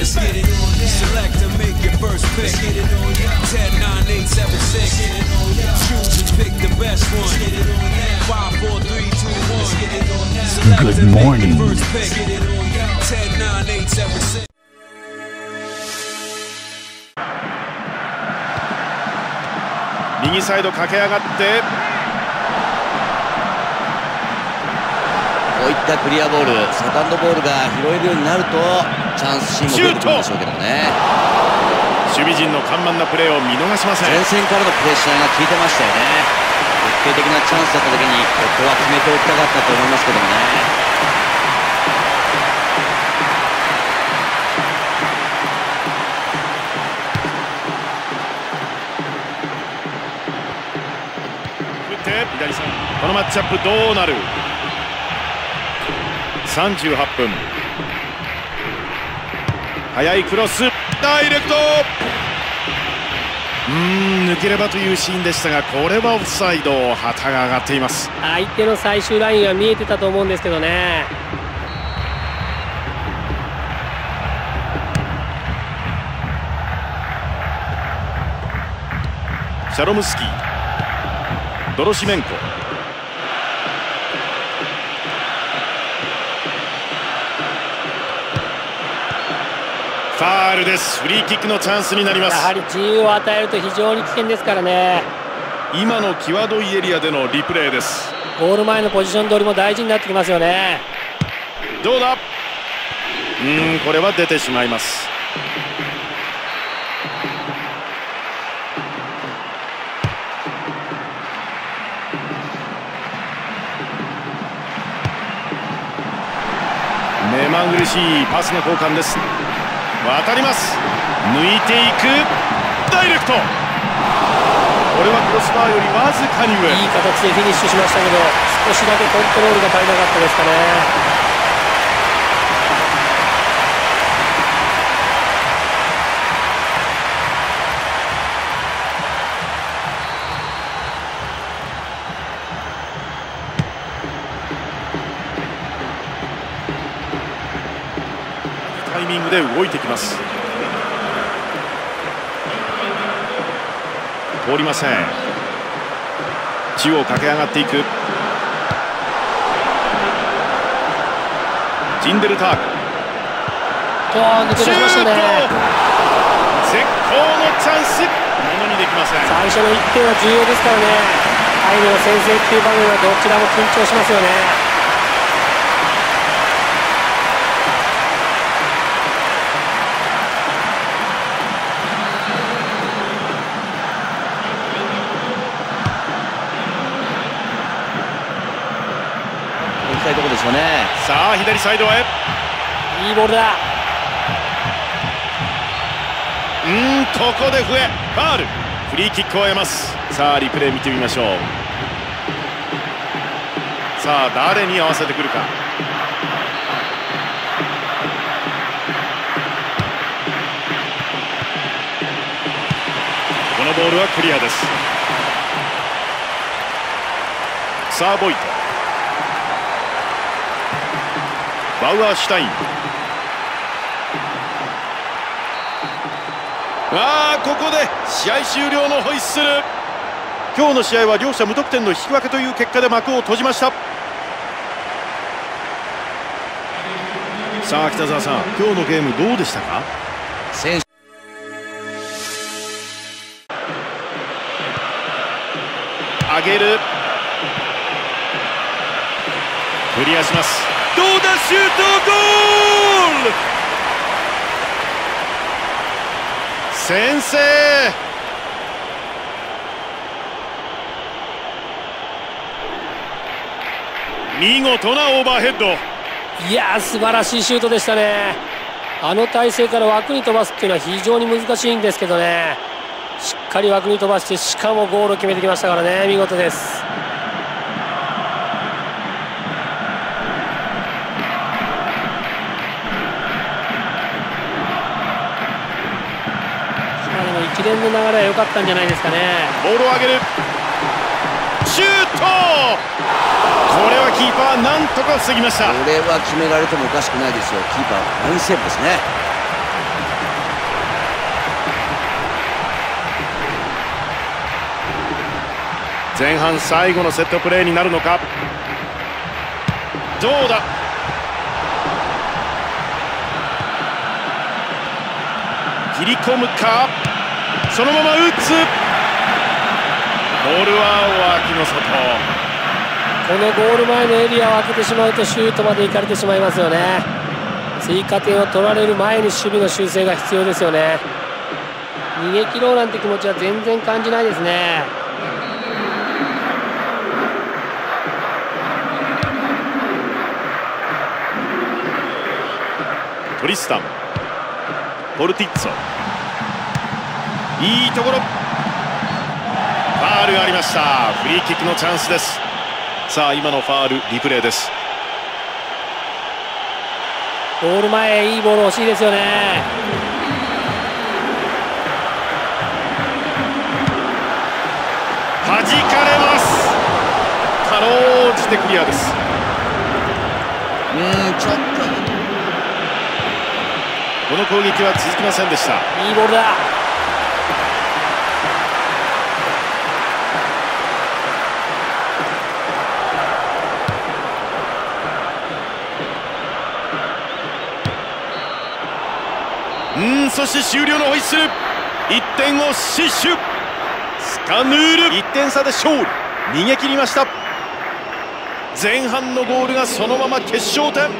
Let's get it on now. Select and make your first pick. Let's get it on now. 10, 9, 8, 7, 6. Get it on now. Choose and pick the best one. Let's get it on now. 5, 4, 3, 2, 1. Let's get it on now. Select Good and make morning. your first pick. Get it on now. 10, 9, 8, 7, 6. 右サイド駆け上がってこういったクリアボールセカンドボールが拾えるようになるとチャンスシーンも出てくるんでしょうけどね。守備陣の緩慢なプレーを見逃しません。前線からのプレッシャーが効いてましたよね。決定的なチャンスだった時にここは決めておきたかったと思いますけどもね。このマッチアップどうなる？38分速いクロス。ダイレクト。うーん抜ければというシーンでしたがこれはオフサイド旗が上がっています。相手の最終ラインは見えてたと思うんですけどね。シャロムスキー。ドロシメンコファールです。フリーキックのチャンスになります。やはり自由を与えると非常に危険ですからね。今の際どいエリアでのリプレイです。ゴール前のポジション取りも大事になってきますよね。どうだ？うーんこれは出てしまいます。目まぐるしいパスの交換です渡ります。抜いていく。ダイレクト。これはクロスバーよりわずかに上。いい形でフィニッシュしましたけど少しだけコントロールが足りなかったですかね。ミングで動いてきます。通りません。中央駆け上がっていく。ジンデルターク。と抜け出しましたね。絶好のチャンス。ものにできません。最初の1点は重要ですからね。タイムの先制っていう場面はどちらも緊張しますよね行きたいところですよね。さあ左サイドへ。いいボールだ。うーんここで笛。ファール。フリーキックを得ます。さあリプレイ見てみましょう。さあ誰に合わせてくるか。このボールはクリアです。さあボイトバウアーシュタイン。ああここで試合終了のホイッスル。今日の試合は両者無得点の引き分けという結果で幕を閉じました。さあ北澤さん今日のゲームどうでしたか？選手。上げる。クリアしますどうだシュートゴール先制見事なオーバーヘッドいやー素晴らしいシュートでしたね。あの体勢から枠に飛ばすっていうのは非常に難しいんですけどね。しっかり枠に飛ばしてしかもゴールを決めてきましたからね見事です一連の流れは良かったんじゃないですかね。ボールを上げる。シュート！これはキーパーなんとか防ぎました。これは決められてもおかしくないですよ。キーパーナインセーブですね。前半最後のセットプレーになるのか。どうだ？切り込むか？そのまま打つ。ボールは脇の外このゴール前のエリアを開けてしまうとシュートまで行かれてしまいますよね。追加点を取られる前に守備の修正が必要ですよね。逃げ切ろうなんて気持ちは全然感じないですね。トリスタン。ポルティッツォいいところ。ファールがありました。フリーキックのチャンスです。さあ今のファールリプレイです。ゴール前いいボール欲しいですよね。弾かれます。かろうじてクリアです。うんちょっと。この攻撃は続きませんでした。いいボールだうんそして終了のホイッスル。1点を死守。スカヌール。1点差で勝利。逃げ切りました。前半のゴールがそのまま決勝点。